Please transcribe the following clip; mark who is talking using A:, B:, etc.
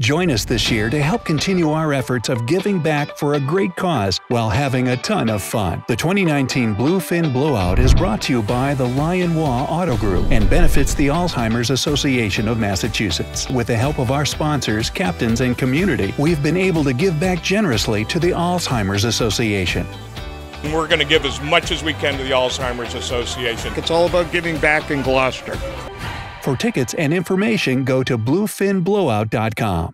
A: Join us this year to help continue our efforts of giving back for a great cause while having a ton of fun. The 2019 Bluefin Blowout is brought to you by the Lyon-Waugh Auto Group and benefits the Alzheimer's Association of Massachusetts. With the help of our sponsors, captains, and community, we've been able to give back generously to the Alzheimer's Association.
B: We're going to give as much as we can to the Alzheimer's Association.
C: It's all about giving back in Gloucester.
A: For tickets and information, go to bluefinblowout.com.